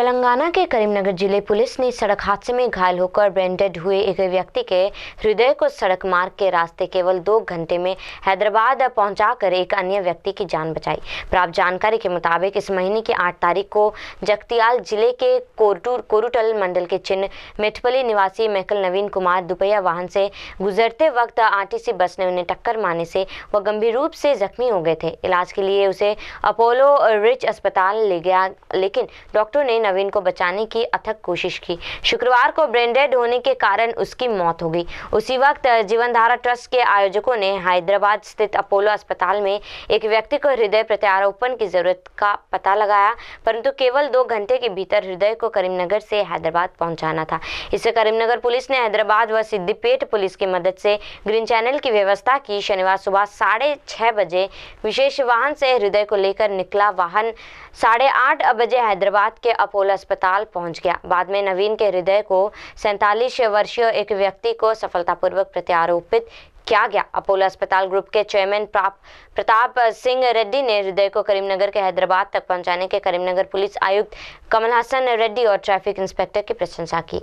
तेलंगाना के करीमनगर ज़िले पुलिस ने सड़क हादसे में घायल होकर ब्रेंडेड हुए एक व्यक्ति के हृदय को सड़क मार्ग के रास्ते केवल दो घंटे में हैदराबाद पहुंचाकर एक अन्य व्यक्ति की जान बचाई। प्राप्त जानकारी के मुताबिक इस महीने की आठ तारीख को जगतियाल ज़िले के कोरटूर कोरुटल मंडल के चिन्ह मेठपली निवासी मैकल नवीन कुमार दुपहिया वाहन से गुजरते वक्त आरटीसी बस ने उन्हें टक्कर मारने से वह गंभीर रूप से जख्मी हो गए थे। इलाज के लिए उसे अपोलो रिच अस्पताल ले गया, लेकिन डॉक्टर ने नवीन को बचाने की अथक कोशिश की। शुक्रवार को ब्रेन डेड होने के कारण उसकी मौत हो गई। उसी वक्त जीवन धारा ट्रस्ट के आयोजकों ने हैदराबाद स्थित अपोलो अस्पताल में एक व्यक्ति को हृदय प्रत्यारोपण की ज़रूरत का पता लगाया, परंतु केवल दो घंटे के भीतर हृदय को करीमनगर से हैदराबाद पहुंचाना था। इससे करीमनगर पुलिस ने हैदराबाद व सिद्धिपेट पुलिस की मदद से ग्रीन चैनल की व्यवस्था की। शनिवार सुबह साढ़े छः बजे विशेष वाहन से हृदय को लेकर निकला वाहन। साढ़े आठ बजे हैदराबाद के अपोलो अस्पताल पहुँच गया। बाद में नवीन के हृदय को सैतालीस वर्षीय एक व्यक्ति को सफलतापूर्वक प्रत्यारोपित किया गया। अपोलो अस्पताल ग्रुप के चेयरमैन प्रताप सिंह रेड्डी ने हृदय को करीमनगर के हैदराबाद तक पहुँचाने के करीमनगर पुलिस आयुक्त कमल हसन रेड्डी और ट्रैफ़िक इंस्पेक्टर की प्रशंसा की।